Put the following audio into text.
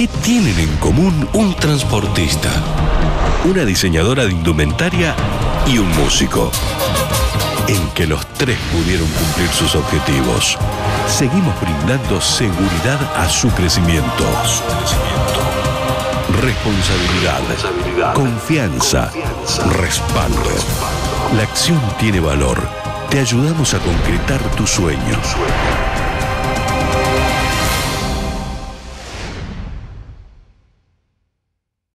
¿Qué tienen en común un transportista, una diseñadora de indumentaria y un músico? En que los tres pudieron cumplir sus objetivos. Seguimos brindando seguridad a su crecimiento. Responsabilidad, confianza, respaldo. La acción tiene valor. Te ayudamos a concretar tu sueño.